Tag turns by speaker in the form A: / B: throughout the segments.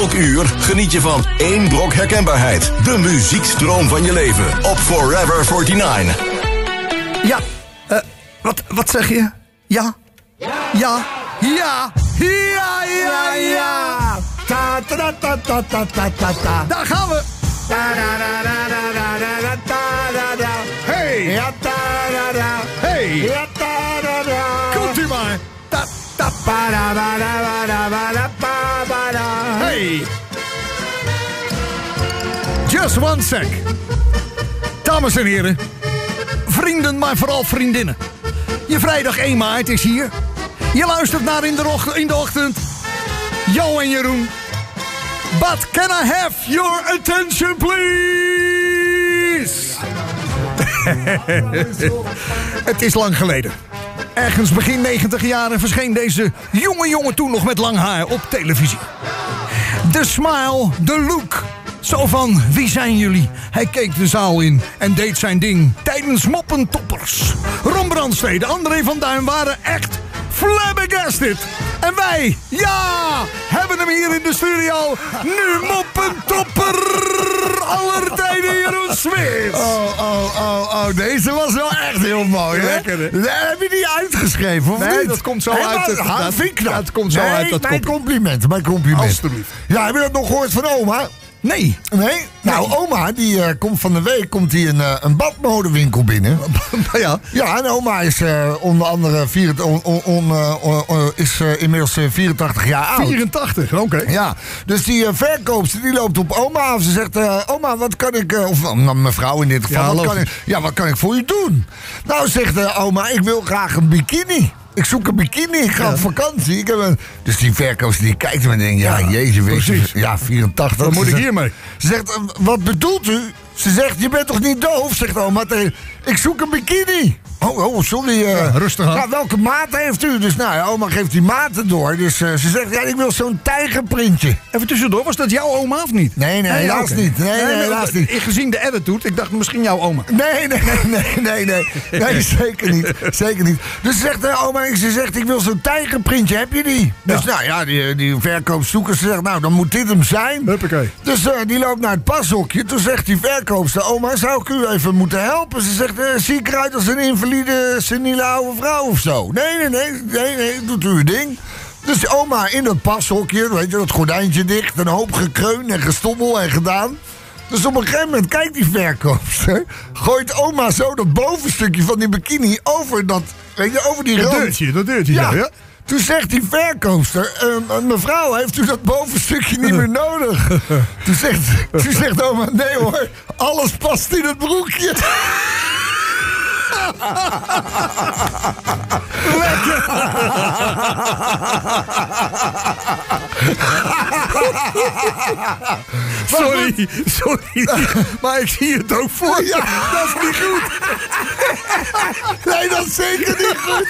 A: Elk uur geniet je van één brok herkenbaarheid. De muziekstroom van je leven op Forever 49.
B: Ja, eh, wat, wat zeg je? Ja? Ja? Ja? Ja? Ja, ja, ja!
C: Ta ta ta ta ta ta ta ta.
B: Daar gaan we! Just one sec. Dames en heren, vrienden, maar vooral vriendinnen. Je vrijdag 1 maart is hier. Je luistert naar in de, ochtend, in de ochtend. Jo en Jeroen. But can I have your attention, please? Het is lang geleden. Ergens begin 90 jaren verscheen deze jonge jongen toen nog met lang haar op televisie. De smile, de look. Zo van, wie zijn jullie? Hij keek de zaal in en deed zijn ding tijdens moppentoppers. Ron Brandstede, André van Duin waren echt flabbergasted. En wij, ja, hebben hem hier in de studio. Nu moppentopper aller tijden Jeroen Smit.
C: Oh, oh, oh, oh, deze was wel echt heel mooi, hè?
B: Lekker, hè?
C: Dat heb je niet uitgeschreven, of
B: Nee,
C: niet?
B: dat komt zo
C: Hey,
B: uit het- dat- het komt zo
C: Nee,
B: uit dat
C: mijn compliment, mijn compliment.
B: Alsjeblieft.
C: Ja, heb je dat nog gehoord van oma?
B: Nee.
C: Nee? Nou, oma, die eh, komt van de week komt die een, eh, een badmodewinkel binnen.
B: ja.
C: Ja, en oma is eh, onder andere vier, on, is, inmiddels eh, 84 jaar oud.
B: 84, oké.
C: Ja, dus die verkoopster die loopt op oma af. Ze zegt, oma, wat kan ik... of nou, mevrouw in dit geval,
B: Ja,
C: wat, kan ik, ja, wat kan ik voor u doen? Nou, zegt oma, ik wil graag een bikini. Ik zoek een bikini, ik ga op vakantie. Ik heb een... Dus die verkoopster die kijkt me en denkt, ja, jezus, weet je, ja, 84.
B: Wat moet ik hiermee?
C: Ze zegt, eh, wat bedoelt u? Ze zegt, je bent toch niet doof? Zegt oma tegen, ik zoek een bikini. Oh, oh sorry. eh.
B: Ja, rustig aan.
C: Ja, welke maat heeft u? Dus nou, ja, oma geeft die maten door. Dus eh, ze zegt, ja, ik wil zo'n tijgerprintje.
B: Even tussendoor, was dat jouw oma of niet?
C: Nee, nee, helaas niet. Nee, nee, helaas niet.
B: Gezien de attitude, ik dacht misschien jouw oma.
C: Nee, nee, nee, nee, nee. Nee, zeker niet. Zeker niet. Dus ze zegt, eh, oma, ze zegt, ik wil zo'n tijgerprintje. Heb je die? Dus nou ja, die, die verkoopzoeker, ze zegt, nou, dan moet dit hem zijn.
B: Huppakee.
C: Dus die loopt naar het pashokje. Toen zegt die verkoopster, oma, zou ik u even moeten helpen? Ze zegt, zie ik eruit als een invalide, seniele oude vrouw of zo? Nee, nee, nee, nee, nee, doet u uw ding. Dus oma in dat pashokje, weet je, dat gordijntje dicht, een hoop gekreun en gestommel en gedaan. Dus op een gegeven moment kijkt die verkoopster, gooit oma zo dat bovenstukje van die bikini over dat, weet je, over die
B: Dat
C: rand.
B: deurtje, dat deurtje, ja. ja.
C: Toen zegt die verkoopster, ehm, mevrouw, heeft u dat bovenstukje niet meer nodig? Toen zegt, toen zegt oma, nee hoor, alles past in het broekje.
B: Sorry, sorry. maar ik zie het ook voor je. Dat is niet goed.
C: Nee, dat is zeker niet goed.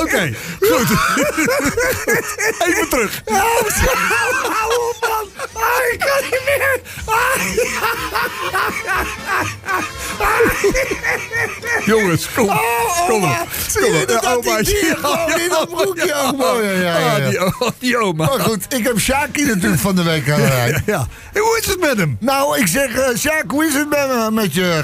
B: Oké, goed. Even terug.
C: Hou op man, ah, ik kan niet meer.
B: Jongens, kom.
C: Oh,
B: Kom
C: oma,
B: op.
C: zie
B: Kom
C: je
B: op.
C: dat
B: Ja,
C: die
B: oma, zie je-
C: gewoon in dat broekje ook mooi. Ja, ja, ja,
B: Ah,
C: ja.
B: die, o- die oma.
C: Maar goed, ik heb Shaki natuurlijk van de week aan de lijn.
B: Ja. Hoe is het met hem?
C: Nou, ik zeg, eh Sjaak, hoe is het met, me, met je?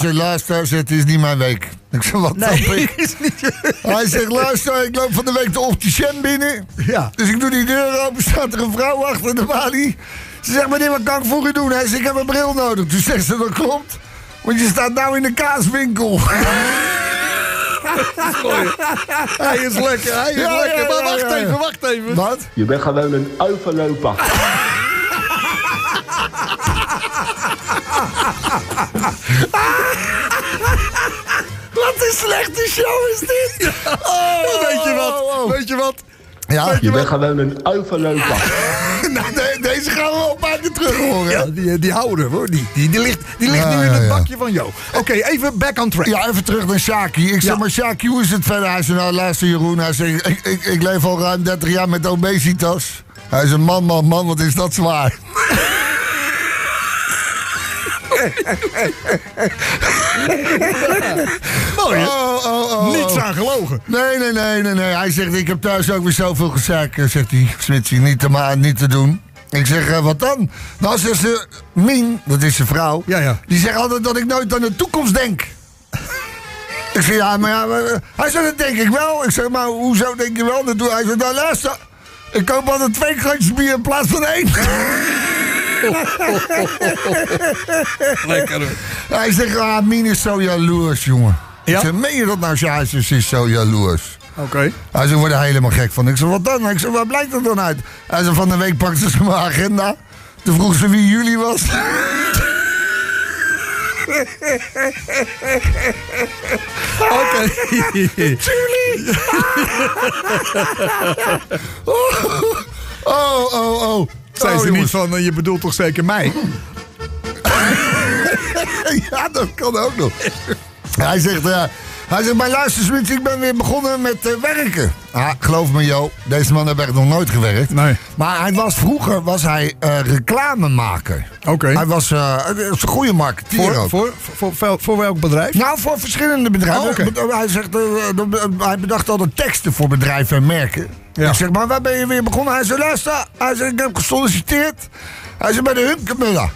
C: Ze luister, het is niet mijn week. Ik zeg, wat dan? pik?
B: is niet...
C: Hij zegt, luister, ik loop van de week de opticien binnen.
B: Ja.
C: Dus ik doe die deur open, staat er een vrouw achter de balie. Ze zegt, meneer, wat kan ik voor u doen? Hij zegt, ik heb een bril nodig. Toen zegt ze, dat klopt. Want je staat nou in de kaaswinkel.
B: Hij is lekker, hij is
C: Ja,
B: lekker.
C: ja,
B: maar wacht
C: ja, ja.
B: even, wacht even.
C: Wat?
D: Je bent gewoon een overloper.
C: Een slechte show is dit. Oh,
B: weet je wat?
C: oh, oh.
B: Weet je wat?
C: Ja,
D: Je bent gewoon een overloper.
C: nou, de- deze gaan we wel een paar keer terug horen.
B: Ja, die, die houden hoor. Die, die, die ligt, die ligt
C: Ja,
B: nu in het
C: ja.
B: bakje van jou. Oké, even back on track.
C: Ja, even terug naar Shaki. Ik zeg maar, Shaki, hoe is het verder? Hij zei, nou luister Jeroen, hij zegt, ik, ik, ik leef al ruim 30 jaar met obesitas. Hij zei, man, man, man, wat is dat zwaar.
B: Maar Mooi, hè?
C: Oh, oh, oh.
B: Niets aan gelogen.
C: Nee, nee, nee, nee, nee. Hij zegt, ik heb thuis ook weer zoveel gezeik, eh, zegt hij. Smitsie, niet te, ma niet te doen. Ik zeg, eh, wat dan? Nou, zegt ze, Mien, dat is zijn vrouw.
B: Ja, ja.
C: Die zegt altijd dat ik nooit aan de toekomst denk. ik zeg, ja, maar ja, maar, eh, hij zegt, dat denk ik wel. Ik zeg, maar hoezo denk je wel? Dat doe hij. zegt, nou luister, ik koop altijd twee kratjes bier in plaats van één.
B: Lekker.
C: hij zegt, ah, Mien is zo jaloers, jongen.
B: Ja?
C: Ik zeg, meen je dat nou? Ja, ze is zo jaloers.
B: Oké.
C: Hij zei, worden helemaal gek van. Ik zei, wat dan? Ik zei, waar blijkt dat dan uit? Hij zei, van de week pakte ze mijn agenda. Toen vroeg ze wie jullie was.
B: Oké.
C: Oh, oh, oh.
B: Zei
C: oh,
B: ze niet
C: jongens.
B: van, eh, je bedoelt toch zeker mij?
C: Ja, dat kan ook nog. Hij zegt, ja. Hij zegt, maar luister Smits, ik ben weer begonnen met eh, werken. Ah, geloof me, Jo, deze man heeft echt nog nooit gewerkt.
B: Nee.
C: Maar hij was, vroeger was hij eh, reclamemaker.
B: Oké.
C: Hij was eh, een goede marketeer
B: Voor,
C: ook.
B: voor, voor, voor, voor welk bedrijf?
C: Nou, voor verschillende bedrijven.
B: Oh.
C: Hij, zegt, eh, hij bedacht altijd teksten voor bedrijven en merken.
B: Ja.
C: Ik zeg, maar waar ben je weer begonnen? Hij zei, luister. Hij ik heb gesolliciteerd. Hij zei, bij de Hunkemuller.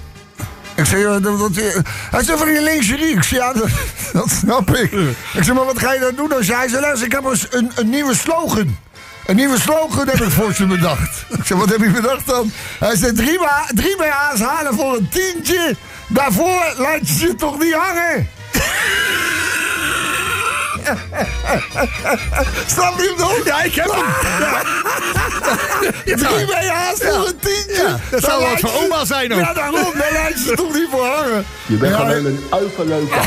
C: Ik zei, dat, eh, hij zei, van die lingerie. Ik zei, ja, dat, snap ik. Ik zei, maar wat ga je dan doen? Als jij hij zei, ik heb een, een, nieuwe slogan. Een nieuwe slogan heb ik voor ze bedacht. Ik zei, wat heb je bedacht dan? Hij zei, drie, drie BH's halen voor een tientje. Daarvoor laat je ze toch niet hangen? Snap je hem nog?
B: Ja, ik heb hem.
C: Drie BH's voor een tientje.
B: dat zou wat voor
C: je-
B: oma zijn ook.
C: Ja, daarom. Daar laat je ze toch niet voor hangen.
D: Je bent
C: Ja,
D: gewoon een overloper.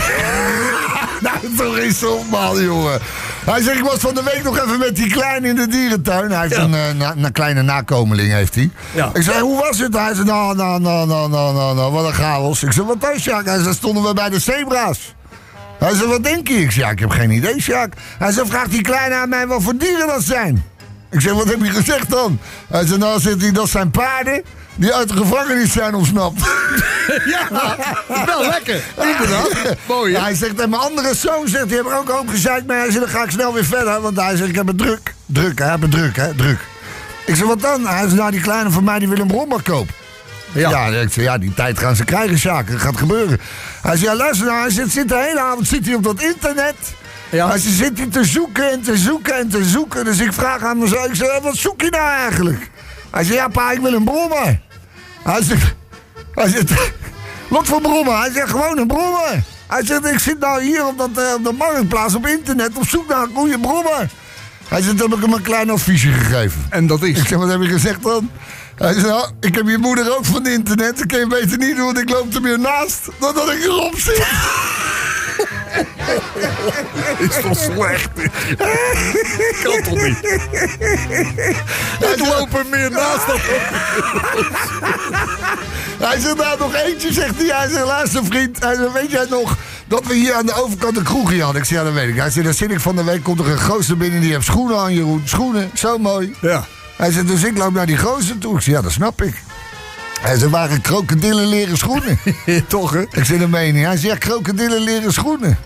C: Nou, toch zo man, jongen. Hij zegt, ik was van de week nog even met die kleine in de dierentuin. Hij heeft
B: Ja.
C: een, eh, een kleine nakomeling, heeft hij.
B: Ja.
C: Ik zei, hoe was het? Hij zei, nou, nou, nou, nou, nou, nou, nou, wat een chaos. Ik zei, wat dan, Sjaak? Hij zei, stonden we bij de zebra's. Hij zei, wat denk je? Ik zei, ja, ik heb geen idee, Sjaak. Hij zei, vraagt die kleine aan mij wat voor dieren dat zijn. Ik zei, wat heb je gezegd dan? Hij zei, nou, zegt hij, dat zijn paarden die uit de gevangenis zijn ontsnapt.
B: Ja, wel lekker. Inderdaad. Mooi?
C: Ja, hij zegt, en mijn andere zoon zegt, die er ook hoop gezeik mee. Hij zegt, dan ga ik snel weer verder. Want hij zegt, ik heb het druk. Druk, hè, heb het druk, hè, druk. Ik zeg, wat dan? Hij zegt, nou, die kleine van mij, die wil een brommer kopen. Ja. ik zeg, ja, die tijd gaan ze krijgen, Sjaak. Dat gaat gebeuren. Hij zegt, ja, luister nou, hij zit, zit de hele avond zit hij op dat internet.
B: Ja.
C: Hij zit hij te zoeken en te zoeken en te zoeken. Dus ik vraag aan mezelf, ik zeg, wat zoek je nou eigenlijk? Hij zegt, ja, pa, ik wil een brommer. Hij zegt, hij wat voor brommer? Hij zegt, gewoon een brommer. Hij zegt, ik zit nou hier op, dat, eh, op de marktplaats op internet op zoek naar een goede brommer. Hij zegt, heb ik hem een klein adviesje gegeven.
B: En dat is.
C: Ik zeg, wat heb je gezegd dan? Hij zei, nou, ik heb je moeder ook van internet. Ik kan je beter niet doen, want ik loop er meer naast dan dat ik erop zit.
B: is toch slecht? kan toch niet? Ik loop er meer naast dan
C: Hij zegt, nou, nog eentje, zegt hij. Hij zegt, luister vriend. Hij zegt, weet jij nog dat we hier aan de overkant een kroegje hadden? Ik zeg, ja, dat weet ik. Hij zegt, daar zit ik van de week, komt er een gozer binnen. Die heeft schoenen aan, Jeroen. Schoenen, zo mooi.
B: Ja.
C: Hij zegt, dus ik loop naar die gozer toe. Ik zeg, ja, dat snap ik. Hij zegt, waren krokodillen leren schoenen.
B: toch, hè?
C: Ik zeg, dat meen niet. Hij zegt, krokodillen leren schoenen.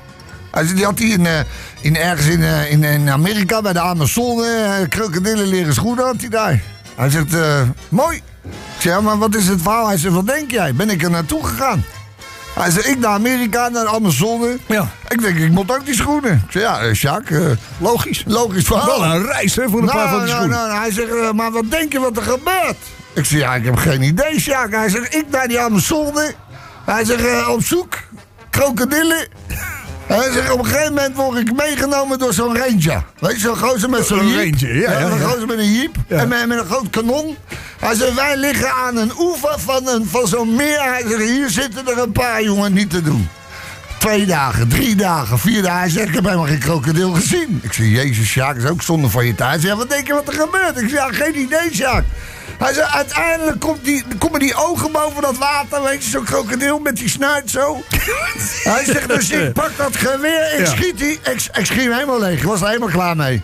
C: Hij zegt, die had hij in, eh, in, ergens in, eh, in, in Amerika bij de Amazone. eh, krokodillen leren schoenen had hij daar. Hij zegt, mooi. Ik zeg, ja, maar wat is het verhaal? Hij zegt, wat denk jij? Ben ik er naartoe gegaan? Hij zegt, ik naar Amerika, naar de Amazone.
B: Ja.
C: Ik denk, ik moet ook die schoenen. Ik zeg, ja, eh, Sjaak, eh,
B: Logisch.
C: logisch verhaal.
B: Wel een reis, hè, voor een paar van die
C: nou,
B: schoenen.
C: nou, hij zegt, eh, maar wat denk je wat er gebeurt? Ik zeg, ja, ik heb geen idee, Sjaak. Hij zegt, ik naar die Amazone. Hij zegt, op zoek, krokodillen. Hij zegt, op een gegeven moment word ik meegenomen door zo'n ranger. Weet je, zo'n gozer met zo'n jeep.
B: ranger, ja, ja,
C: Een gozer met een jeep en met, met een groot kanon. Hij zegt, wij liggen aan een oever van, een, van zo'n meer. Hij zegt, hier zitten er een paar jongen niet te doen. Twee dagen, drie dagen, vier dagen. Hij zegt, ik heb helemaal geen krokodil gezien. Ik zeg, jezus, Sjaak, is ook zonde van je tijd. Hij zegt, wat denk je wat er gebeurt? Ik zeg, ja, geen idee, Sjaak. Hij zegt, uiteindelijk komt die, komen die ogen boven dat water. Weet je, zo'n krokodil met die snuit zo. Hij zegt, dus ik pak dat geweer, ik schiet die. Ik, ik schiet hem helemaal leeg. Ik was er helemaal klaar mee.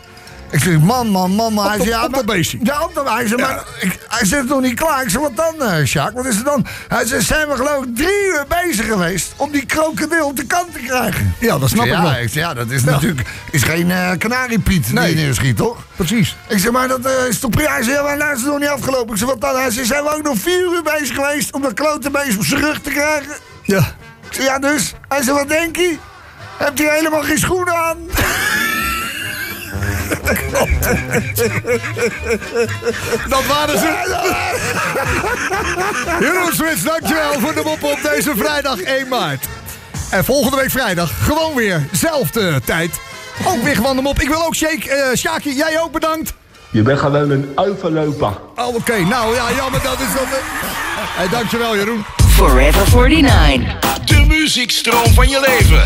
C: Ik zeg, man, man, man, man. Hij zei, ja, maar-
B: beestje.
C: Ja, Hij zei, maar ik, hij zit nog niet klaar. Ik zeg, wat dan, eh Sjaak? Wat is er dan? Hij zei, zijn we geloof ik drie uur bezig geweest om die krokodil op de kant te krijgen.
B: Ja, dat snap ik
C: ja,
B: wel.
C: ik zeg, ja, dat is natuurlijk is geen eh kanariepiet
B: Nee.
C: die je neerschiet, toch?
B: Precies.
C: Ik zeg, maar dat eh, is toch prima? Hij zei, ja, maar nou is het nog niet afgelopen. Ik zeg, wat dan? Hij zei, zijn we ook nog vier uur bezig geweest om dat klote beest op zijn rug te krijgen?
B: Ja.
C: Ik zei, ja dus? Hij zei, wat denk je? Hebt hij helemaal geen schoenen aan?
B: Dat waren ze. Jeroen Smits, dankjewel voor de mop op deze vrijdag 1 maart. En volgende week vrijdag gewoon weer, zelfde tijd. Ook weer gewoon de mop. Ik wil ook Shake, eh Sjaki, jij ook bedankt.
D: Je bent gewoon een overloper.
B: Oh, Oké, nou ja, jammer dat is dat. eh. Hey, dankjewel Jeroen.
E: Forever 49.
A: De muziekstroom van je leven.